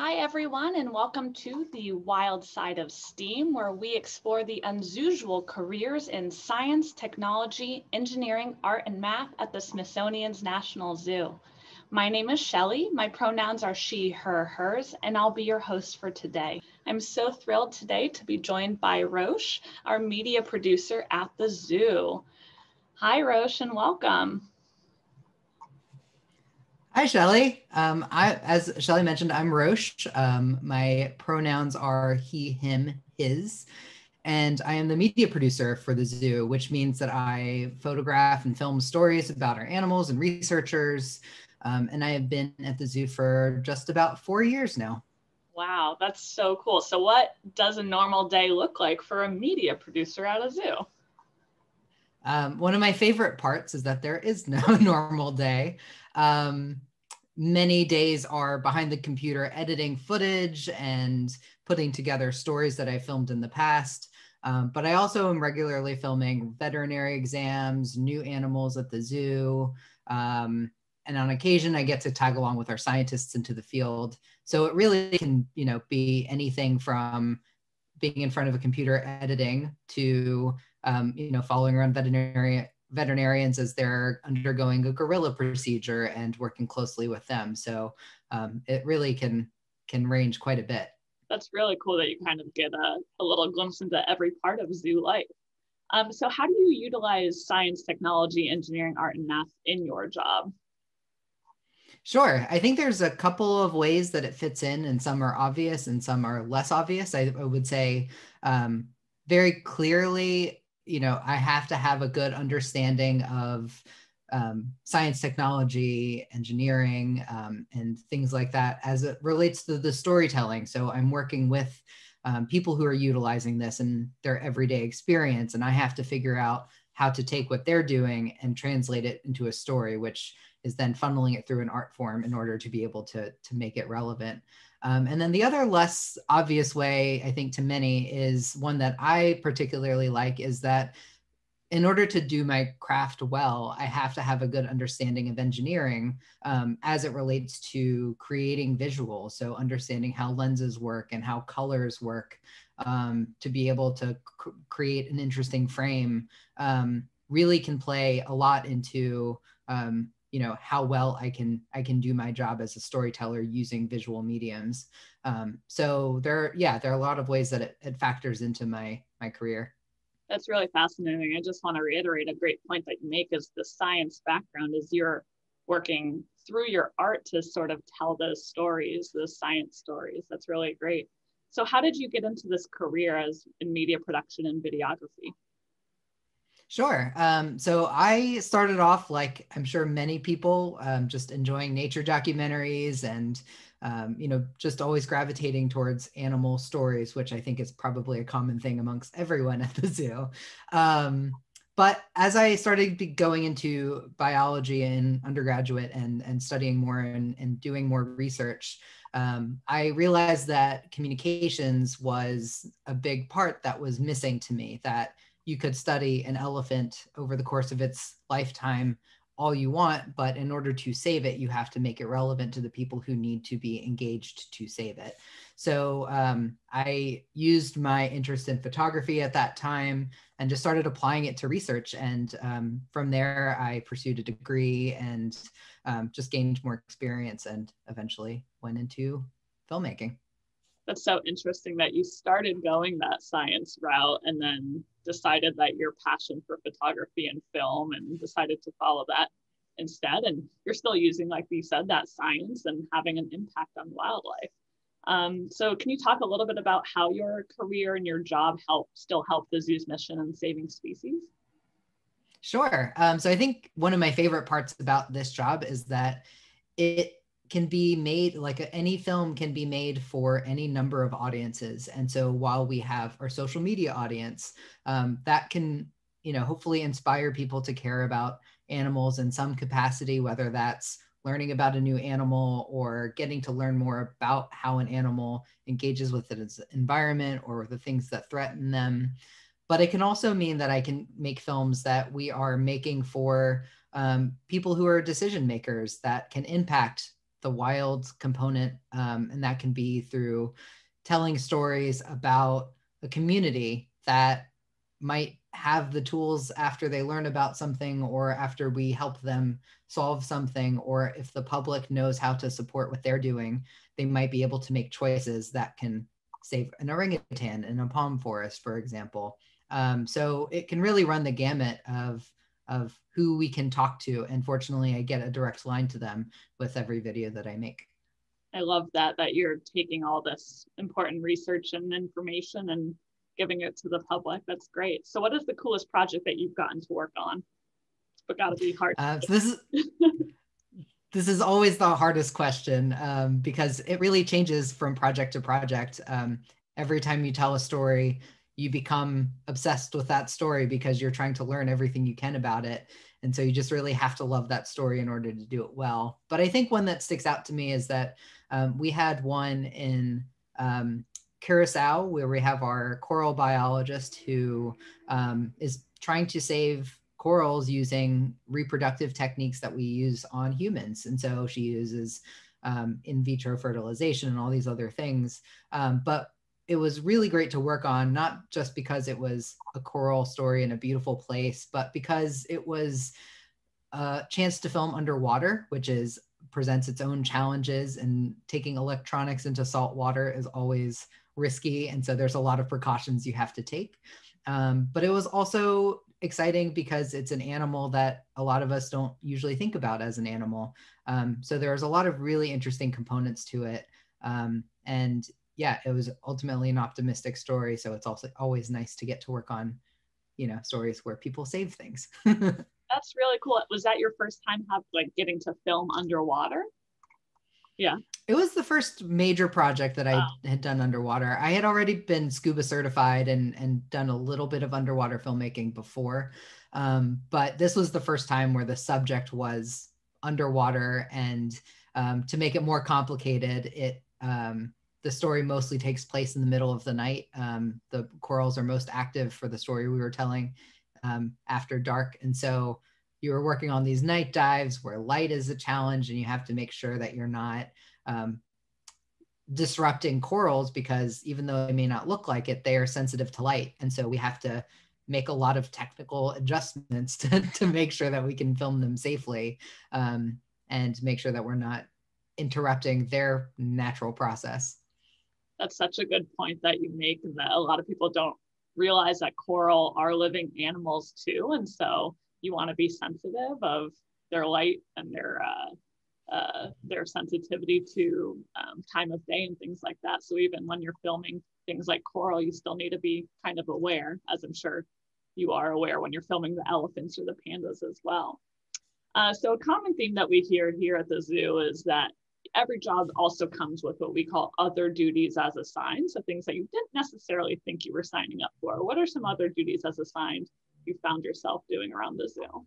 Hi, everyone, and welcome to the Wild Side of STEAM, where we explore the unusual careers in science, technology, engineering, art, and math at the Smithsonian's National Zoo. My name is Shelly. My pronouns are she, her, hers, and I'll be your host for today. I'm so thrilled today to be joined by Rosh, our media producer at the zoo. Hi, Rosh, and welcome. Hi, Shelly. Um, I, as Shelly mentioned, I'm Rosh. Um, my pronouns are he, him, his, and I am the media producer for the zoo, which means that I photograph and film stories about our animals and researchers. Um, and I have been at the zoo for just about four years now. Wow, that's so cool. So, what does a normal day look like for a media producer at a zoo? Um, one of my favorite parts is that there is no normal day. Um, many days are behind the computer editing footage and putting together stories that I filmed in the past. Um, but I also am regularly filming veterinary exams, new animals at the zoo. Um, and on occasion, I get to tag along with our scientists into the field. So it really can, you know, be anything from being in front of a computer editing to, um, you know, following around veterinary veterinarians as they're undergoing a gorilla procedure and working closely with them. So um, it really can can range quite a bit. That's really cool that you kind of get a, a little glimpse into every part of zoo life. Um, so how do you utilize science, technology, engineering, art, and math in your job? Sure. I think there's a couple of ways that it fits in, and some are obvious and some are less obvious. I, I would say um, very clearly you know, I have to have a good understanding of um, science, technology, engineering, um, and things like that as it relates to the storytelling. So I'm working with um, people who are utilizing this in their everyday experience, and I have to figure out how to take what they're doing and translate it into a story, which is then funneling it through an art form in order to be able to, to make it relevant. Um, and then the other less obvious way, I think, to many is one that I particularly like is that in order to do my craft well, I have to have a good understanding of engineering um, as it relates to creating visuals. So, understanding how lenses work and how colors work um, to be able to create an interesting frame um, really can play a lot into um, you know how well I can I can do my job as a storyteller using visual mediums. Um, so there, yeah, there are a lot of ways that it, it factors into my my career. That's really fascinating. I just want to reiterate a great point that you make is the science background is you're working through your art to sort of tell those stories, those science stories. That's really great. So how did you get into this career as in media production and videography? Sure. Um, so I started off like I'm sure many people, um, just enjoying nature documentaries and um, you know just always gravitating towards animal stories, which I think is probably a common thing amongst everyone at the zoo. Um, but as I started going into biology in undergraduate and and studying more and, and doing more research, um, I realized that communications was a big part that was missing to me. That you could study an elephant over the course of its lifetime all you want, but in order to save it, you have to make it relevant to the people who need to be engaged to save it. So um, I used my interest in photography at that time and just started applying it to research. And um, from there, I pursued a degree and um, just gained more experience and eventually went into filmmaking. That's so interesting that you started going that science route and then decided that your passion for photography and film and decided to follow that instead. And you're still using, like you said, that science and having an impact on wildlife. Um, so can you talk a little bit about how your career and your job help still help the zoo's mission in saving species? Sure. Um, so I think one of my favorite parts about this job is that it can be made like any film can be made for any number of audiences. And so while we have our social media audience um, that can you know hopefully inspire people to care about animals in some capacity whether that's learning about a new animal or getting to learn more about how an animal engages with its environment or the things that threaten them. But it can also mean that i can make films that we are making for um, people who are decision makers that can impact the wild component, um, and that can be through telling stories about a community that might have the tools after they learn about something or after we help them solve something or if the public knows how to support what they're doing they might be able to make choices that can save an orangutan in a palm forest for example. Um, so it can really run the gamut of of who we can talk to. And fortunately i get a direct line to them with every video that i make. I love that that you're taking all this important research and information and giving it to the public. That's great. So what is the coolest project that you've gotten to work on? But gotta be hard. Uh, so this is this is always the hardest question um, because it really changes from project to project. Um, every time you tell a story you become obsessed with that story because you're trying to learn everything you can about it. And so you just really have to love that story in order to do it well. But I think one that sticks out to me is that um, we had one in um, Curacao where we have our coral biologist who um, is trying to save corals using reproductive techniques that we use on humans. And so she uses um, in vitro fertilization and all these other things. Um, but it was really great to work on, not just because it was a coral story in a beautiful place, but because it was a chance to film underwater, which is presents its own challenges and taking electronics into salt water is always risky. And so there's a lot of precautions you have to take. Um, but it was also exciting because it's an animal that a lot of us don't usually think about as an animal. Um, so there's a lot of really interesting components to it. Um, and yeah, it was ultimately an optimistic story. So it's also always nice to get to work on, you know, stories where people save things. That's really cool. Was that your first time have like getting to film underwater? Yeah. It was the first major project that I wow. had done underwater. I had already been scuba certified and and done a little bit of underwater filmmaking before. Um, but this was the first time where the subject was underwater and um, to make it more complicated, it um, the story mostly takes place in the middle of the night. Um, the corals are most active for the story we were telling um, after dark. And so you were working on these night dives where light is a challenge and you have to make sure that you're not um, disrupting corals because even though they may not look like it, they are sensitive to light. And so we have to make a lot of technical adjustments to, to make sure that we can film them safely um, and make sure that we're not interrupting their natural process that's such a good point that you make and that a lot of people don't realize that coral are living animals too and so you want to be sensitive of their light and their uh, uh, their sensitivity to um, time of day and things like that. So even when you're filming things like coral you still need to be kind of aware as i'm sure you are aware when you're filming the elephants or the pandas as well. Uh, so a common theme that we hear here at the zoo is that every job also comes with what we call other duties as assigned. So things that you didn't necessarily think you were signing up for. What are some other duties as assigned you found yourself doing around the zoo?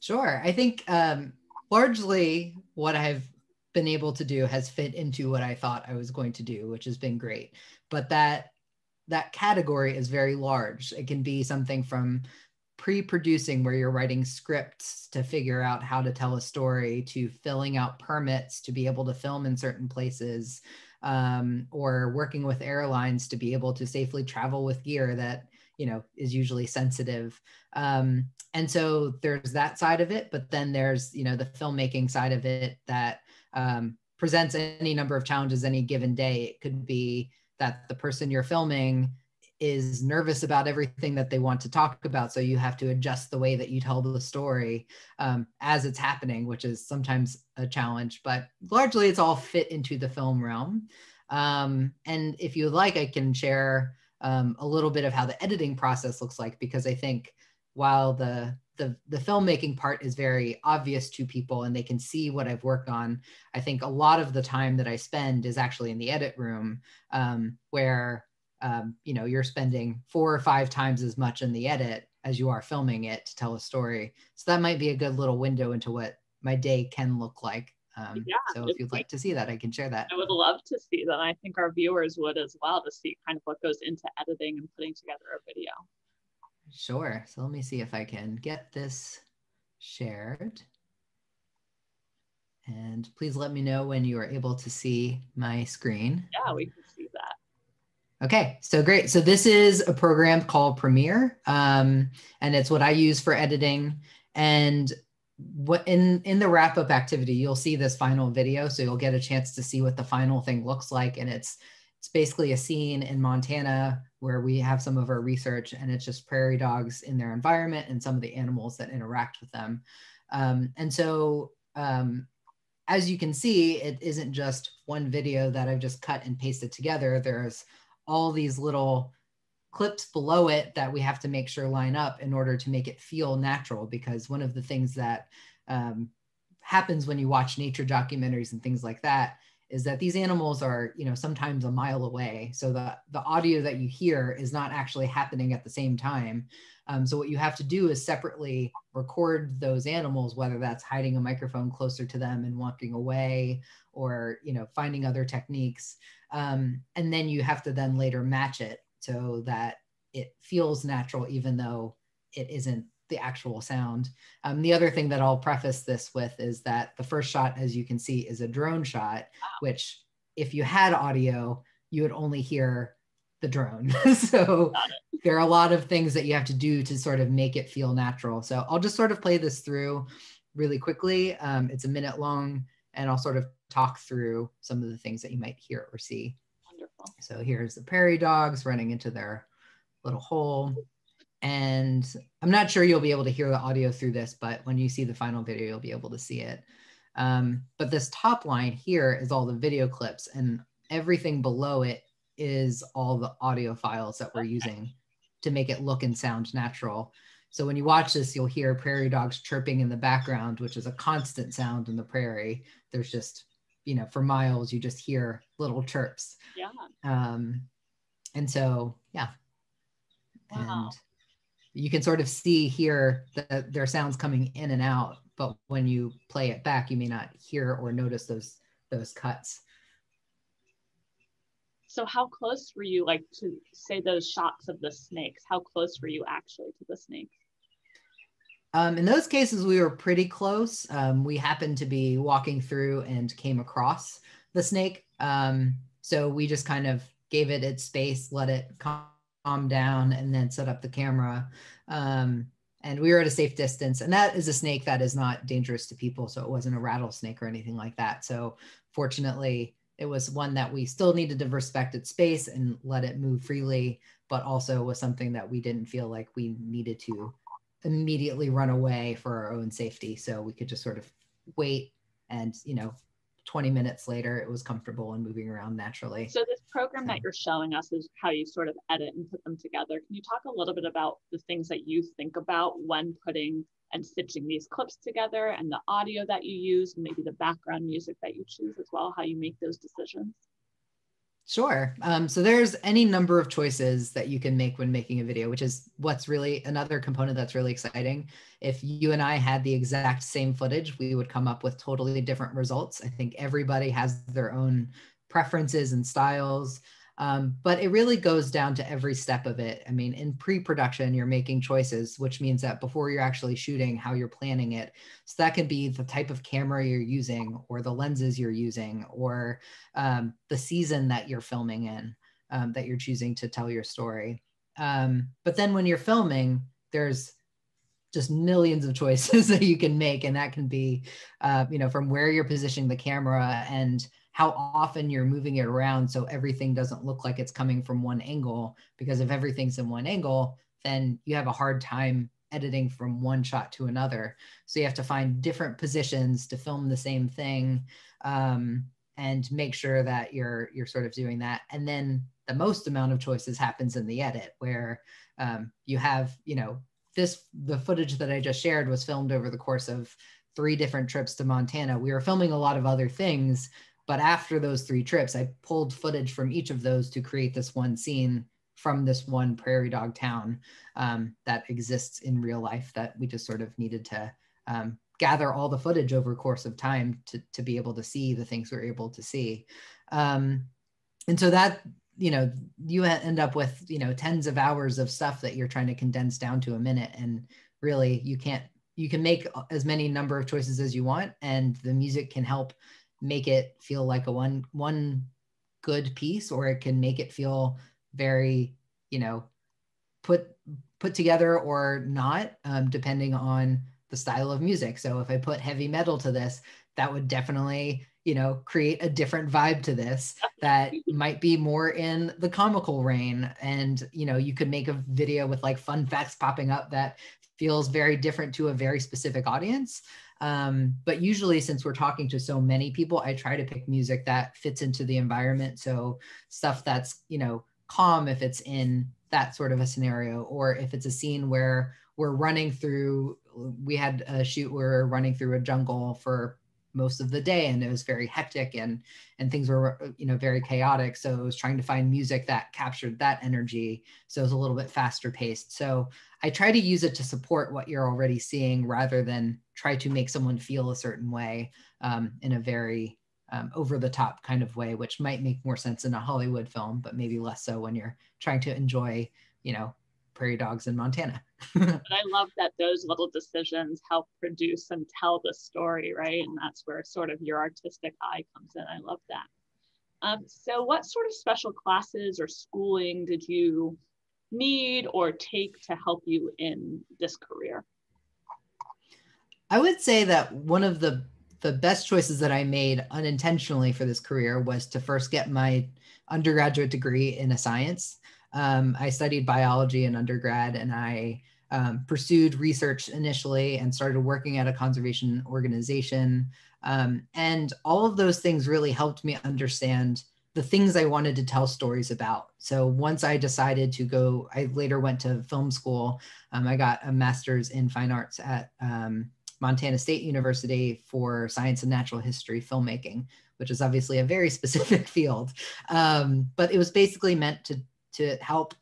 Sure. I think um, largely what I've been able to do has fit into what I thought I was going to do, which has been great. But that that category is very large. It can be something from pre-producing where you're writing scripts to figure out how to tell a story to filling out permits to be able to film in certain places um, or working with airlines to be able to safely travel with gear that you know is usually sensitive. Um, and so there's that side of it but then there's you know the filmmaking side of it that um, presents any number of challenges any given day. It could be that the person you're filming is nervous about everything that they want to talk about. So you have to adjust the way that you tell the story um, as it's happening, which is sometimes a challenge, but largely it's all fit into the film realm. Um, and if you like, I can share um, a little bit of how the editing process looks like, because I think while the the, the filmmaking part is very obvious to people and they can see what I've worked on. I think a lot of the time that I spend is actually in the edit room um, where um, you know, you're spending four or five times as much in the edit as you are filming it to tell a story. So that might be a good little window into what my day can look like. Um, yeah, so if you'd like to see that, I can share that. I would love to see that. I think our viewers would as well to see kind of what goes into editing and putting together a video. Sure. So let me see if I can get this shared. And please let me know when you are able to see my screen. Yeah, we can. Okay, so great. So this is a program called Premiere, um, and it's what I use for editing. And what in in the wrap up activity, you'll see this final video, so you'll get a chance to see what the final thing looks like. And it's it's basically a scene in Montana where we have some of our research, and it's just prairie dogs in their environment and some of the animals that interact with them. Um, and so um, as you can see, it isn't just one video that I've just cut and pasted together. There's all these little clips below it that we have to make sure line up in order to make it feel natural. Because one of the things that um, happens when you watch nature documentaries and things like that is that these animals are, you know, sometimes a mile away. So the, the audio that you hear is not actually happening at the same time. Um, so what you have to do is separately record those animals, whether that's hiding a microphone closer to them and walking away, or you know finding other techniques, um, and then you have to then later match it so that it feels natural, even though it isn't the actual sound. Um, the other thing that I'll preface this with is that the first shot, as you can see, is a drone shot, which if you had audio, you would only hear the drone. so there are a lot of things that you have to do to sort of make it feel natural. So I'll just sort of play this through really quickly. Um, it's a minute long, and I'll sort of talk through some of the things that you might hear or see. Wonderful. So here's the prairie dogs running into their little hole. And I'm not sure you'll be able to hear the audio through this, but when you see the final video, you'll be able to see it. Um, but this top line here is all the video clips, and everything below it is all the audio files that we're using to make it look and sound natural. So when you watch this, you'll hear prairie dogs chirping in the background, which is a constant sound in the prairie. There's just, you know, for miles, you just hear little chirps. Yeah. Um, and so, yeah. Wow. And you can sort of see here that there are sounds coming in and out, but when you play it back, you may not hear or notice those those cuts. So how close were you like to say those shots of the snakes? How close were you actually to the snakes? Um, in those cases, we were pretty close. Um, we happened to be walking through and came across the snake. Um, so we just kind of gave it its space, let it calm down, and then set up the camera. Um, and we were at a safe distance. And that is a snake that is not dangerous to people. So it wasn't a rattlesnake or anything like that. So fortunately, it was one that we still needed to respect its space and let it move freely, but also was something that we didn't feel like we needed to immediately run away for our own safety. So we could just sort of wait and, you know, 20 minutes later, it was comfortable and moving around naturally. So this program that you're showing us is how you sort of edit and put them together. Can you talk a little bit about the things that you think about when putting and stitching these clips together and the audio that you use, maybe the background music that you choose as well, how you make those decisions? Sure. Um, so there's any number of choices that you can make when making a video, which is what's really another component that's really exciting. If you and I had the exact same footage, we would come up with totally different results. I think everybody has their own preferences and styles. Um, but it really goes down to every step of it. I mean, in pre production, you're making choices, which means that before you're actually shooting, how you're planning it. So that can be the type of camera you're using, or the lenses you're using, or um, the season that you're filming in, um, that you're choosing to tell your story. Um, but then when you're filming, there's just millions of choices that you can make. And that can be, uh, you know, from where you're positioning the camera and how often you're moving it around so everything doesn't look like it's coming from one angle because if everything's in one angle then you have a hard time editing from one shot to another. So you have to find different positions to film the same thing um, and make sure that you're you're sort of doing that. And then the most amount of choices happens in the edit where um, you have you know this the footage that i just shared was filmed over the course of three different trips to montana. We were filming a lot of other things but after those three trips, I pulled footage from each of those to create this one scene from this one prairie dog town um, that exists in real life that we just sort of needed to um, gather all the footage over course of time to, to be able to see the things we're able to see. Um, and so that, you know, you end up with, you know, tens of hours of stuff that you're trying to condense down to a minute. And really, you can't you can make as many number of choices as you want and the music can help make it feel like a one one good piece or it can make it feel very you know put put together or not um, depending on the style of music. So if i put heavy metal to this that would definitely you know create a different vibe to this that might be more in the comical reign. And you know you could make a video with like fun facts popping up that feels very different to a very specific audience um, but usually since we're talking to so many people i try to pick music that fits into the environment. So stuff that's you know calm if it's in that sort of a scenario or if it's a scene where we're running through we had a shoot where we're running through a jungle for most of the day and it was very hectic and and things were you know very chaotic. So i was trying to find music that captured that energy. So it was a little bit faster paced. So i try to use it to support what you're already seeing rather than try to make someone feel a certain way um, in a very um, over the top kind of way which might make more sense in a hollywood film but maybe less so when you're trying to enjoy you know prairie dogs in Montana. but I love that those little decisions help produce and tell the story, right? And that's where sort of your artistic eye comes in. I love that. Um, so, what sort of special classes or schooling did you need or take to help you in this career? I would say that one of the the best choices that I made unintentionally for this career was to first get my undergraduate degree in a science um, I studied biology in undergrad and I um, pursued research initially and started working at a conservation organization. Um, and all of those things really helped me understand the things I wanted to tell stories about. So once I decided to go, I later went to film school. Um, I got a master's in fine arts at um, Montana State University for science and natural history filmmaking, which is obviously a very specific field. Um, but it was basically meant to to help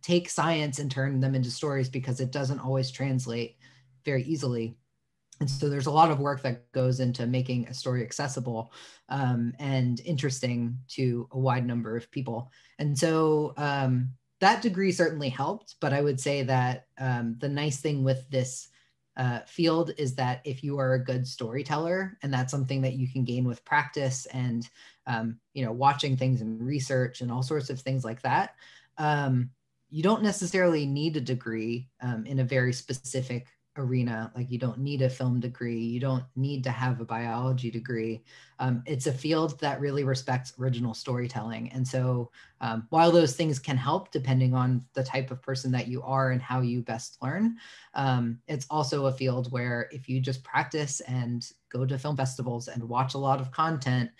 take science and turn them into stories because it doesn't always translate very easily. And so there's a lot of work that goes into making a story accessible um, and interesting to a wide number of people. And so um, that degree certainly helped, but I would say that um, the nice thing with this uh, field is that if you are a good storyteller, and that's something that you can gain with practice and um, you know watching things and research and all sorts of things like that, um, you don't necessarily need a degree um, in a very specific arena like you don't need a film degree you don't need to have a biology degree um, it's a field that really respects original storytelling and so um, while those things can help depending on the type of person that you are and how you best learn um, it's also a field where if you just practice and go to film festivals and watch a lot of content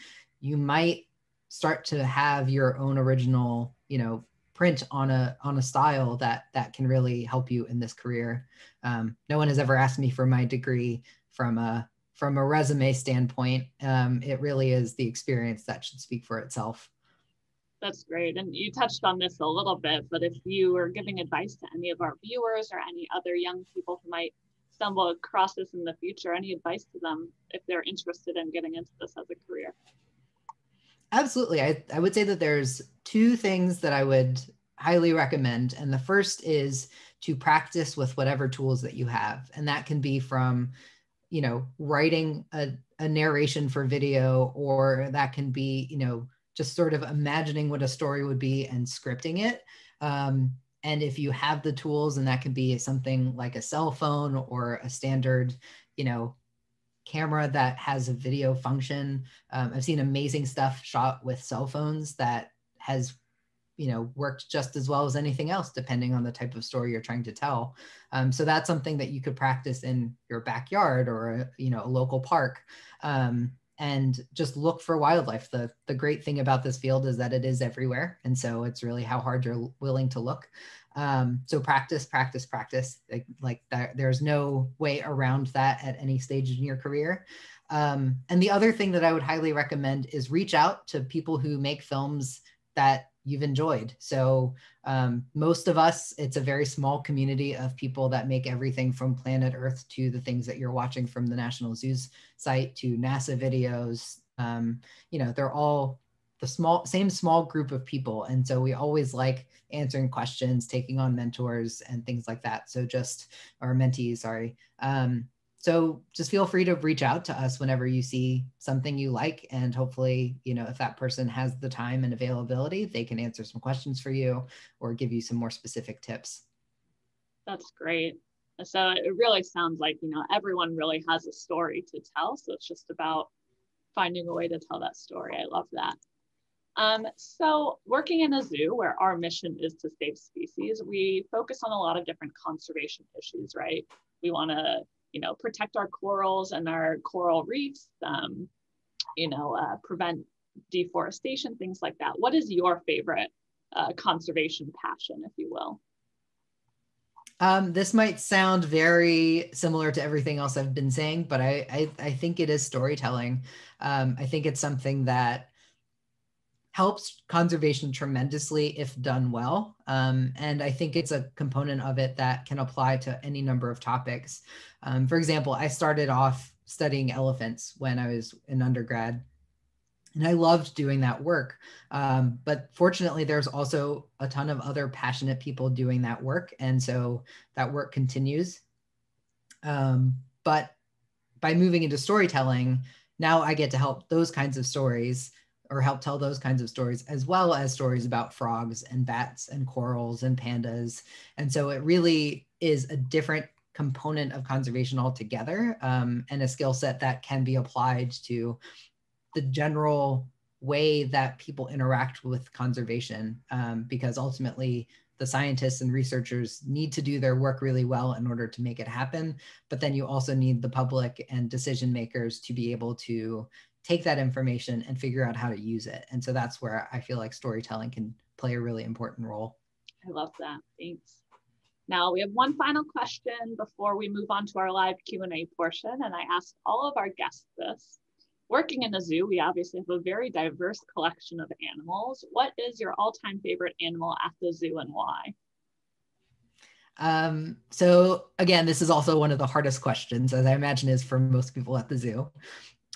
you might start to have your own original you know print on a on a style that that can really help you in this career. Um, no one has ever asked me for my degree from a from a resume standpoint. Um, it really is the experience that should speak for itself. That's great. And you touched on this a little bit, but if you were giving advice to any of our viewers or any other young people who might stumble across this in the future, any advice to them if they're interested in getting into this as a career? Absolutely. I, I would say that there's two things that I would highly recommend. And the first is to practice with whatever tools that you have. And that can be from, you know, writing a, a narration for video, or that can be, you know, just sort of imagining what a story would be and scripting it. Um, and if you have the tools, and that can be something like a cell phone or a standard, you know, camera that has a video function. Um, I've seen amazing stuff shot with cell phones that has you know worked just as well as anything else depending on the type of story you're trying to tell um, so that's something that you could practice in your backyard or a, you know a local park um, and just look for wildlife the the great thing about this field is that it is everywhere and so it's really how hard you're willing to look um, so practice, practice, practice. Like, like that, there's no way around that at any stage in your career. Um, and the other thing that I would highly recommend is reach out to people who make films that you've enjoyed. So um, most of us, it's a very small community of people that make everything from planet Earth to the things that you're watching from the National Zoo's site to NASA videos. Um, you know, they're all the small same small group of people and so we always like answering questions taking on mentors and things like that so just or mentees sorry um, so just feel free to reach out to us whenever you see something you like and hopefully you know if that person has the time and availability they can answer some questions for you or give you some more specific tips. That's great. So it really sounds like you know everyone really has a story to tell. So it's just about finding a way to tell that story. I love that. Um, so working in a zoo where our mission is to save species, we focus on a lot of different conservation issues, right? We want to, you know, protect our corals and our coral reefs, um, you know, uh, prevent deforestation, things like that. What is your favorite uh, conservation passion, if you will? Um, this might sound very similar to everything else I've been saying, but I I, I think it is storytelling. Um, I think it's something that helps conservation tremendously if done well. Um, and I think it's a component of it that can apply to any number of topics. Um, for example, I started off studying elephants when I was an undergrad. And I loved doing that work. Um, but fortunately, there's also a ton of other passionate people doing that work. And so that work continues. Um, but by moving into storytelling, now I get to help those kinds of stories or help tell those kinds of stories, as well as stories about frogs and bats and corals and pandas. And so it really is a different component of conservation altogether um, and a skill set that can be applied to the general way that people interact with conservation um, because ultimately the scientists and researchers need to do their work really well in order to make it happen but then you also need the public and decision makers to be able to take that information and figure out how to use it. And so that's where I feel like storytelling can play a really important role. I love that. Thanks. Now we have one final question before we move on to our live Q&A portion. And I asked all of our guests this. Working in a zoo, we obviously have a very diverse collection of animals. What is your all-time favorite animal at the zoo and why? Um, so again, this is also one of the hardest questions, as I imagine is for most people at the zoo.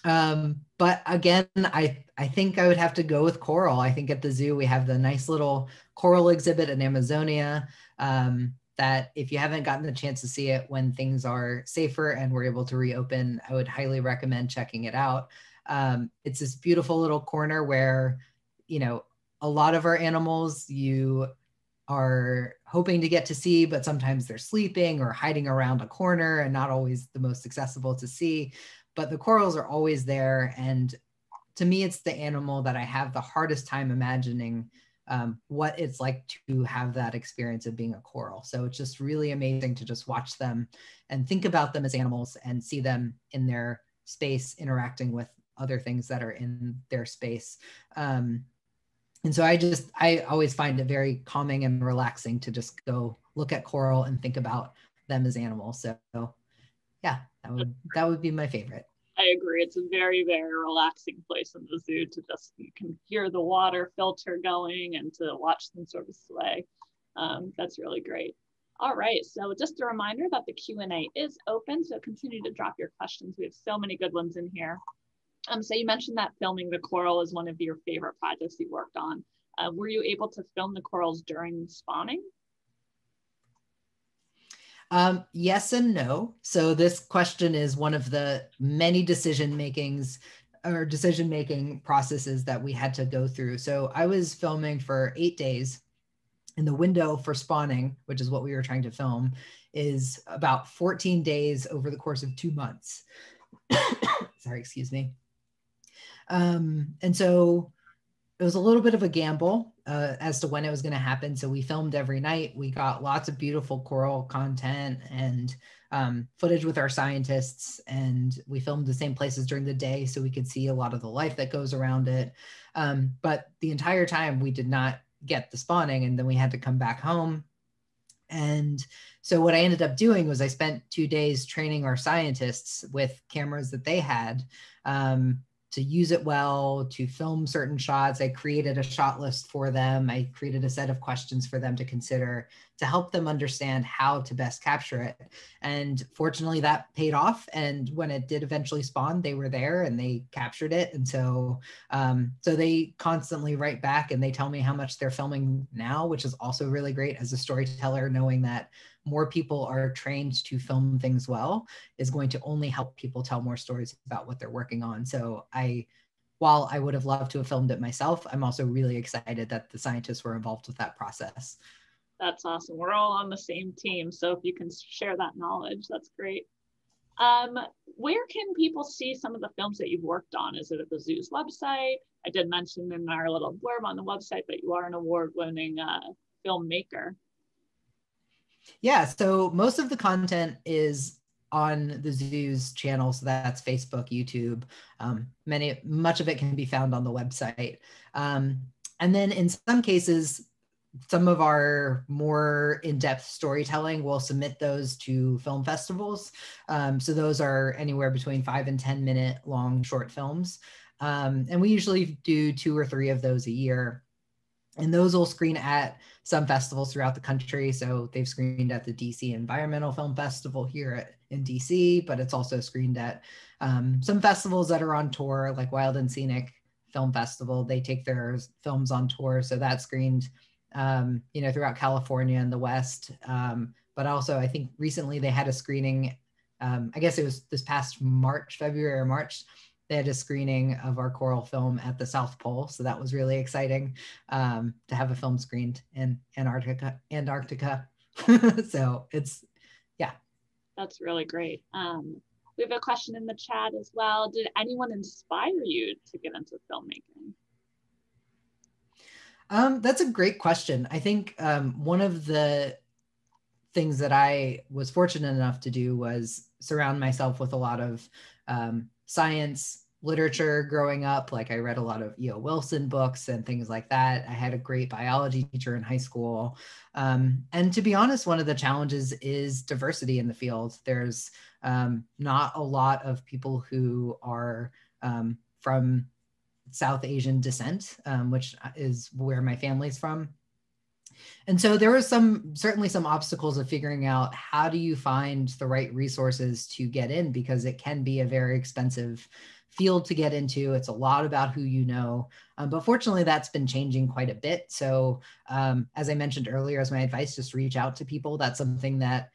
Um, but again, I I think I would have to go with coral. I think at the zoo we have the nice little coral exhibit in Amazonia. Um, that if you haven't gotten the chance to see it when things are safer and we're able to reopen, I would highly recommend checking it out. Um, it's this beautiful little corner where, you know, a lot of our animals you are hoping to get to see, but sometimes they're sleeping or hiding around a corner and not always the most accessible to see but the corals are always there. And to me, it's the animal that I have the hardest time imagining um, what it's like to have that experience of being a coral. So it's just really amazing to just watch them and think about them as animals and see them in their space interacting with other things that are in their space. Um, and so I just, I always find it very calming and relaxing to just go look at coral and think about them as animals. So yeah, that would that would be my favorite. I agree. It's a very, very relaxing place in the zoo to just you can hear the water filter going and to watch them sort of sway. Um, that's really great. All right, so just a reminder that the Q&A is open, so continue to drop your questions. We have so many good ones in here. Um, so you mentioned that filming the coral is one of your favorite projects you worked on. Uh, were you able to film the corals during spawning? Um, yes and no. So this question is one of the many decision makings or decision making processes that we had to go through. So I was filming for eight days, and the window for spawning, which is what we were trying to film, is about 14 days over the course of two months. Sorry, excuse me. Um, and so it was a little bit of a gamble uh, as to when it was going to happen. So we filmed every night. We got lots of beautiful coral content and um, footage with our scientists, and we filmed the same places during the day so we could see a lot of the life that goes around it. Um, but the entire time we did not get the spawning, and then we had to come back home. And so what I ended up doing was I spent two days training our scientists with cameras that they had. Um, to use it well, to film certain shots. I created a shot list for them. I created a set of questions for them to consider to help them understand how to best capture it. And fortunately, that paid off. And when it did eventually spawn, they were there and they captured it. And so, um, so they constantly write back and they tell me how much they're filming now, which is also really great as a storyteller, knowing that more people are trained to film things well is going to only help people tell more stories about what they're working on. So I, while I would have loved to have filmed it myself, I'm also really excited that the scientists were involved with that process. That's awesome. We're all on the same team. So if you can share that knowledge, that's great. Um, where can people see some of the films that you've worked on? Is it at the zoo's website? I did mention in our little blurb on the website that you are an award winning uh, filmmaker. Yeah, so most of the content is on the zoo's channel so that's facebook youtube um, many much of it can be found on the website. Um, and then in some cases some of our more in-depth storytelling we'll submit those to film festivals. Um, so those are anywhere between five and ten minute long short films. Um, and we usually do two or three of those a year. And those will screen at some festivals throughout the country. So they've screened at the DC Environmental Film Festival here at, in DC, but it's also screened at um, some festivals that are on tour, like Wild and Scenic Film Festival. They take their films on tour, so that's screened, um, you know, throughout California and the West. Um, but also, I think recently they had a screening. Um, I guess it was this past March, February or March they had a screening of our coral film at the South Pole, so that was really exciting um, to have a film screened in Antarctica. Antarctica. so it's yeah. That's really great. Um, we have a question in the chat as well. Did anyone inspire you to get into filmmaking? Um, that's a great question. I think um, one of the things that I was fortunate enough to do was surround myself with a lot of um, science literature growing up. Like I read a lot of E.O. Wilson books and things like that. I had a great biology teacher in high school. Um, and to be honest, one of the challenges is diversity in the field. There's um, not a lot of people who are um, from South Asian descent, um, which is where my family's from. And so there was some certainly some obstacles of figuring out how do you find the right resources to get in because it can be a very expensive field to get into. It's a lot about who you know. Um, but fortunately, that's been changing quite a bit. So, um, as I mentioned earlier, as my advice, just reach out to people. That's something that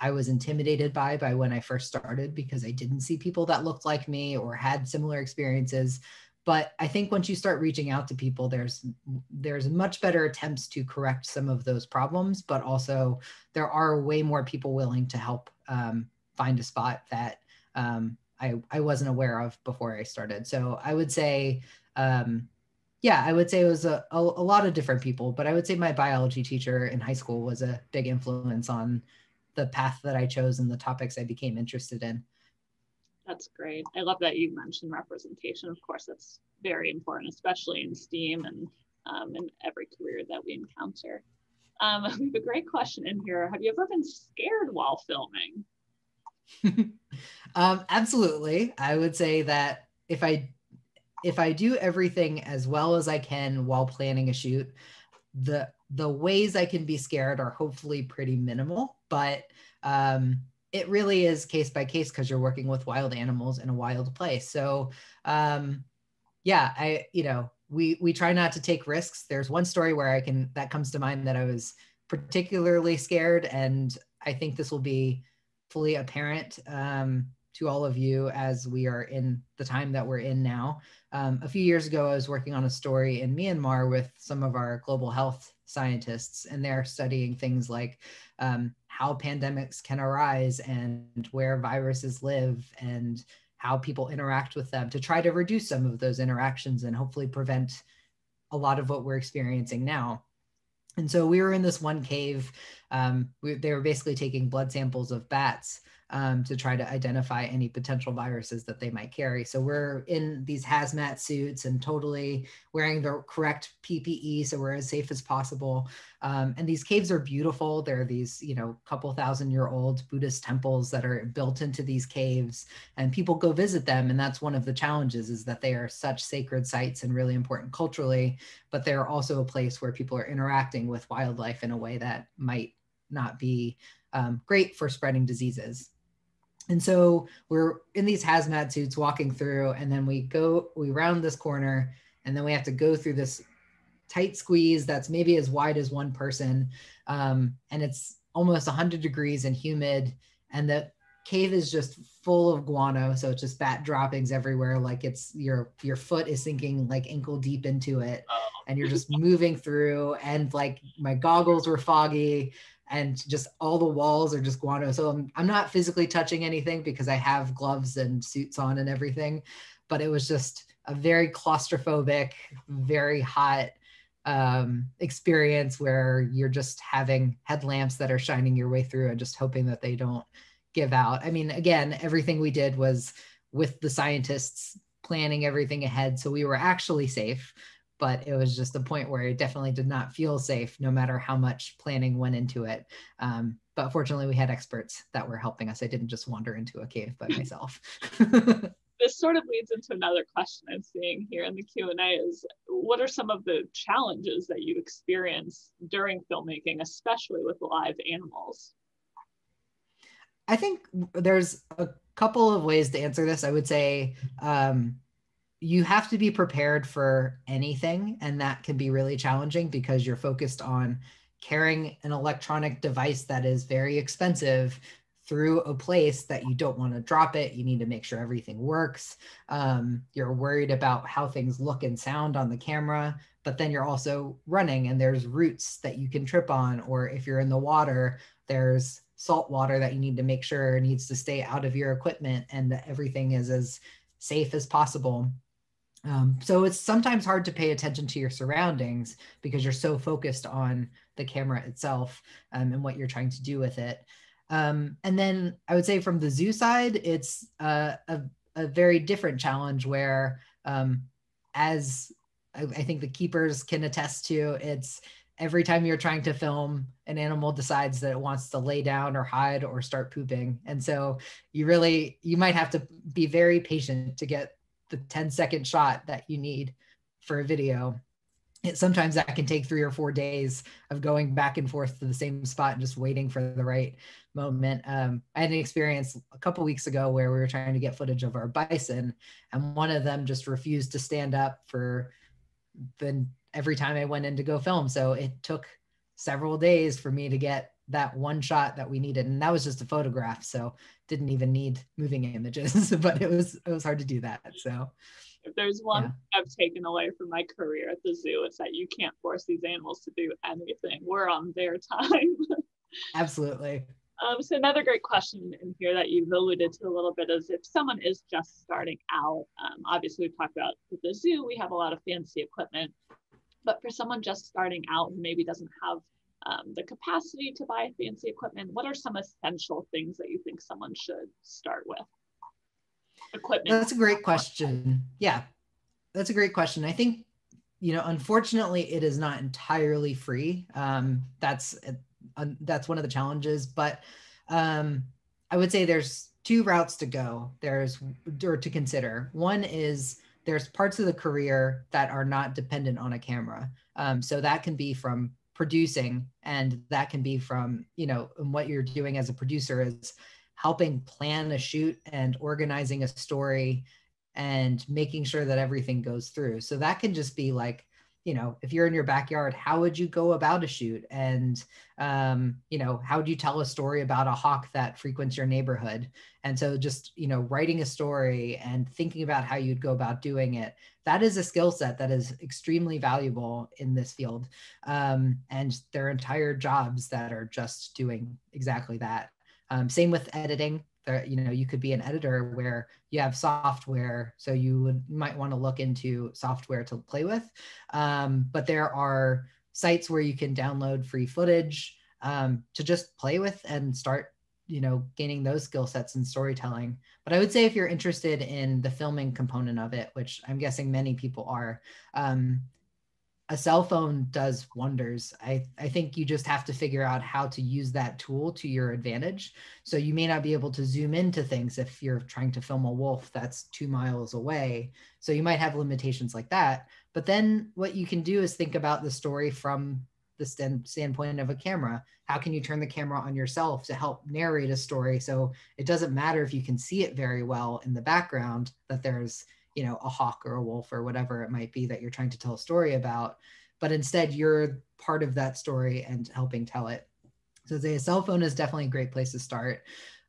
I was intimidated by by when I first started because I didn't see people that looked like me or had similar experiences but i think once you start reaching out to people there's there's much better attempts to correct some of those problems but also there are way more people willing to help um, find a spot that um, I, I wasn't aware of before i started. So i would say um, yeah i would say it was a, a, a lot of different people but i would say my biology teacher in high school was a big influence on the path that i chose and the topics i became interested in that's great. I love that you mentioned representation. Of course, that's very important, especially in STEAM and um, in every career that we encounter. Um, we have a great question in here. Have you ever been scared while filming? um, absolutely. I would say that if I if I do everything as well as I can while planning a shoot, the the ways I can be scared are hopefully pretty minimal. But um, it really is case by case because you're working with wild animals in a wild place. So, um, yeah, I, you know, we we try not to take risks. There's one story where I can that comes to mind that I was particularly scared, and I think this will be fully apparent um, to all of you as we are in the time that we're in now. Um, a few years ago, I was working on a story in Myanmar with some of our global health scientists, and they're studying things like um, how pandemics can arise and where viruses live and how people interact with them to try to reduce some of those interactions and hopefully prevent a lot of what we're experiencing now. And so we were in this one cave. Um, we, they were basically taking blood samples of bats um, to try to identify any potential viruses that they might carry. So we're in these hazmat suits and totally wearing the correct PPE so we're as safe as possible. Um, and these caves are beautiful. They're these, you know, couple thousand year old Buddhist temples that are built into these caves, and people go visit them. And that's one of the challenges is that they are such sacred sites and really important culturally, but they're also a place where people are interacting with wildlife in a way that might not be um, great for spreading diseases. And so we're in these hazmat suits walking through, and then we go, we round this corner, and then we have to go through this tight squeeze that's maybe as wide as one person. Um, and it's almost 100 degrees and humid. And the cave is just full of guano. So it's just bat droppings everywhere. Like it's your your foot is sinking like ankle deep into it. Oh. And you're just moving through. And like my goggles were foggy and just all the walls are just guano. So I'm, I'm not physically touching anything because I have gloves and suits on and everything. But it was just a very claustrophobic, very hot um, experience where you're just having headlamps that are shining your way through and just hoping that they don't give out. I mean, again, everything we did was with the scientists planning everything ahead. So we were actually safe, but it was just a point where it definitely did not feel safe, no matter how much planning went into it. Um, but fortunately, we had experts that were helping us. I didn't just wander into a cave by myself. this sort of leads into another question I'm seeing here in the Q&A is what are some of the challenges that you experience during filmmaking, especially with live animals? I think there's a couple of ways to answer this. I would say um, you have to be prepared for anything, and that can be really challenging because you're focused on carrying an electronic device that is very expensive through a place that you don't want to drop it. You need to make sure everything works. Um, you're worried about how things look and sound on the camera, but then you're also running and there's roots that you can trip on. Or if you're in the water, there's salt water that you need to make sure needs to stay out of your equipment and that everything is as safe as possible. Um, so it's sometimes hard to pay attention to your surroundings because you're so focused on the camera itself um, and what you're trying to do with it. Um, and then I would say from the zoo side, it's uh, a, a very different challenge where, um, as I, I think the keepers can attest to, it's every time you're trying to film, an animal decides that it wants to lay down or hide or start pooping. And so you really, you might have to be very patient to get the 10 second shot that you need for a video. It, sometimes that can take three or four days of going back and forth to the same spot and just waiting for the right moment. Um, I had an experience a couple weeks ago where we were trying to get footage of our bison, and one of them just refused to stand up for the every time I went in to go film. So it took several days for me to get that one shot that we needed and that was just a photograph so didn't even need moving images but it was it was hard to do that so if there's one yeah. I've taken away from my career at the zoo, it's that you can't force these animals to do anything. We're on their time. Absolutely. Um, so another great question in here that you've alluded to a little bit is if someone is just starting out, um, obviously we've talked about with the zoo, we have a lot of fancy equipment, but for someone just starting out who maybe doesn't have um, the capacity to buy fancy equipment, what are some essential things that you think someone should start with? Equipment. That's a great question. Yeah, that's a great question. I think, you know, unfortunately, it is not entirely free. Um, that's uh, that's one of the challenges. But um, I would say there's two routes to go. There's or to consider. One is there's parts of the career that are not dependent on a camera. Um, so that can be from producing, and that can be from you know what you're doing as a producer is helping plan a shoot and organizing a story and making sure that everything goes through. So that can just be like you know if you're in your backyard how would you go about a shoot? And um, you know how would you tell a story about a hawk that frequents your neighborhood? And so just you know writing a story and thinking about how you'd go about doing it that is a skill set that is extremely valuable in this field. Um, and there are entire jobs that are just doing exactly that. Um, same with editing there you know you could be an editor where you have software so you would might want to look into software to play with. Um, but there are sites where you can download free footage um, to just play with and start you know gaining those skill sets in storytelling. But i would say if you're interested in the filming component of it which i'm guessing many people are um, a cell phone does wonders. I, I think you just have to figure out how to use that tool to your advantage. So you may not be able to zoom into things if you're trying to film a wolf that's two miles away. So you might have limitations like that. But then what you can do is think about the story from the stand, standpoint of a camera. How can you turn the camera on yourself to help narrate a story? So it doesn't matter if you can see it very well in the background that there's, you know, a hawk or a wolf or whatever it might be that you're trying to tell a story about, but instead you're part of that story and helping tell it. So a cell phone is definitely a great place to start.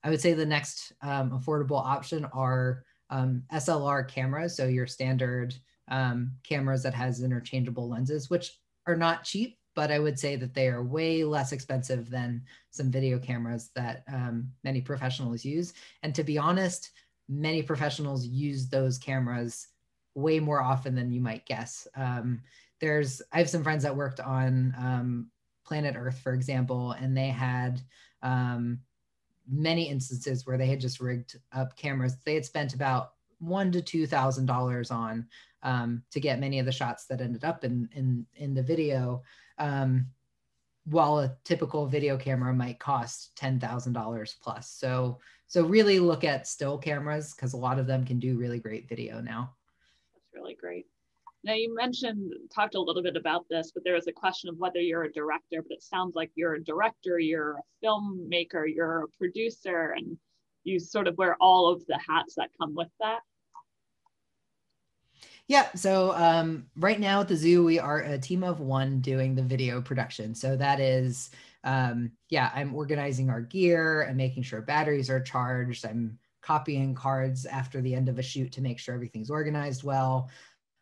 I would say the next um, affordable option are um, SLR cameras. So your standard um, cameras that has interchangeable lenses, which are not cheap, but I would say that they are way less expensive than some video cameras that um, many professionals use. And to be honest, many professionals use those cameras way more often than you might guess. Um, there's, I have some friends that worked on um, Planet Earth, for example, and they had um, many instances where they had just rigged up cameras. They had spent about one to two thousand dollars on um, to get many of the shots that ended up in in in the video. While a typical video camera might cost ten thousand dollars plus. So so really look at still cameras because a lot of them can do really great video now. That's really great. Now you mentioned talked a little bit about this, but there was a question of whether you're a director, but it sounds like you're a director, you're a filmmaker, you're a producer, and you sort of wear all of the hats that come with that. Yeah. So um, right now at the zoo, we are a team of one doing the video production. So that is, um, yeah, I'm organizing our gear and making sure batteries are charged. I'm copying cards after the end of a shoot to make sure everything's organized well.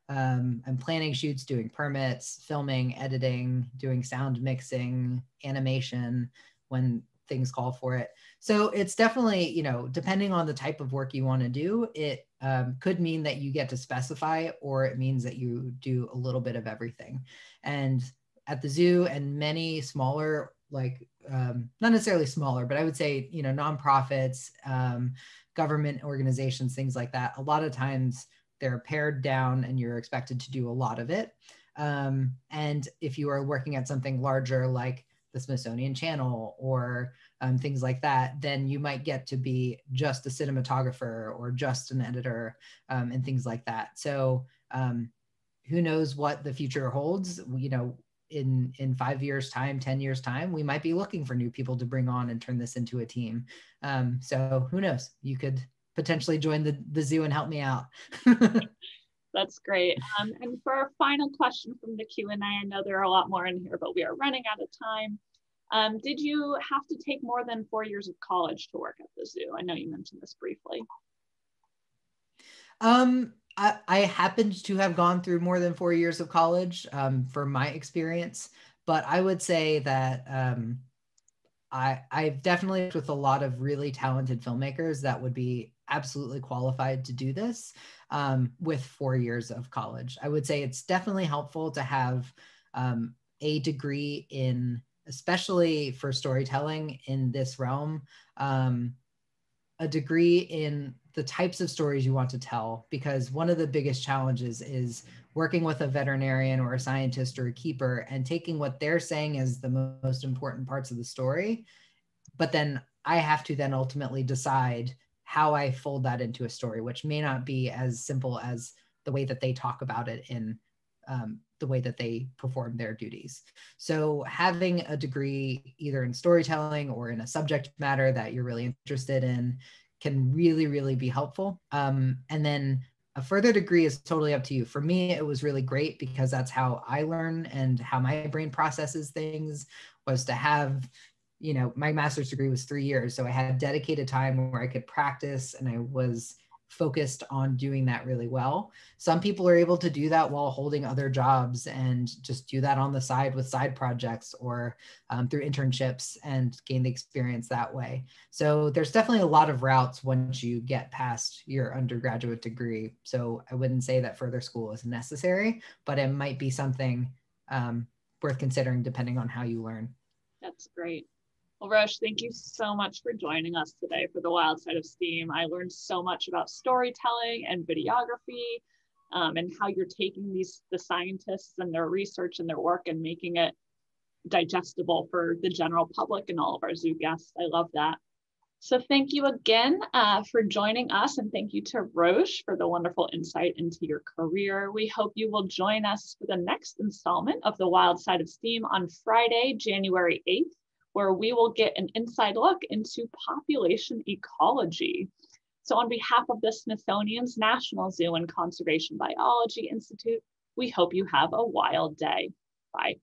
Um, I'm planning shoots, doing permits, filming, editing, doing sound mixing, animation when things call for it. So it's definitely, you know, depending on the type of work you want to do, it um, could mean that you get to specify, or it means that you do a little bit of everything. And at the zoo and many smaller, like um, not necessarily smaller, but I would say, you know, nonprofits, um, government organizations, things like that, a lot of times they're pared down and you're expected to do a lot of it. Um, and if you are working at something larger like the Smithsonian Channel or um, things like that, then you might get to be just a cinematographer or just an editor um, and things like that. So um, who knows what the future holds? You know, in in five years time 10 years time we might be looking for new people to bring on and turn this into a team. Um, so who knows? You could potentially join the, the zoo and help me out. That's great. Um, and for our final question from the q&a i know there are a lot more in here but we are running out of time um, did you have to take more than four years of college to work at the zoo? I know you mentioned this briefly. Um, I, I happened to have gone through more than four years of college um, for my experience, but I would say that um, I, I've definitely worked with a lot of really talented filmmakers that would be absolutely qualified to do this um, with four years of college. I would say it's definitely helpful to have um, a degree in especially for storytelling in this realm, um, a degree in the types of stories you want to tell. Because one of the biggest challenges is working with a veterinarian or a scientist or a keeper and taking what they're saying as the most important parts of the story. But then I have to then ultimately decide how I fold that into a story, which may not be as simple as the way that they talk about it in um, the way that they perform their duties. So having a degree either in storytelling or in a subject matter that you're really interested in can really, really be helpful. Um, and then a further degree is totally up to you. For me, it was really great because that's how I learn and how my brain processes things was to have you know my master's degree was three years so i had dedicated time where i could practice and i was focused on doing that really well. Some people are able to do that while holding other jobs and just do that on the side with side projects or um, through internships and gain the experience that way. So there's definitely a lot of routes once you get past your undergraduate degree. So I wouldn't say that further school is necessary, but it might be something um, worth considering depending on how you learn. That's great. Well, Rosh, thank you so much for joining us today for the Wild Side of Steam. I learned so much about storytelling and videography um, and how you're taking these the scientists and their research and their work and making it digestible for the general public and all of our zoo guests. I love that. So thank you again uh, for joining us and thank you to Rosh for the wonderful insight into your career. We hope you will join us for the next installment of The Wild Side of STEAM on Friday, January 8th, where we will get an inside look into population ecology. So on behalf of the Smithsonian's National Zoo and Conservation Biology Institute, we hope you have a wild day. Bye.